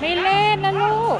ไม่เล่นนะลูก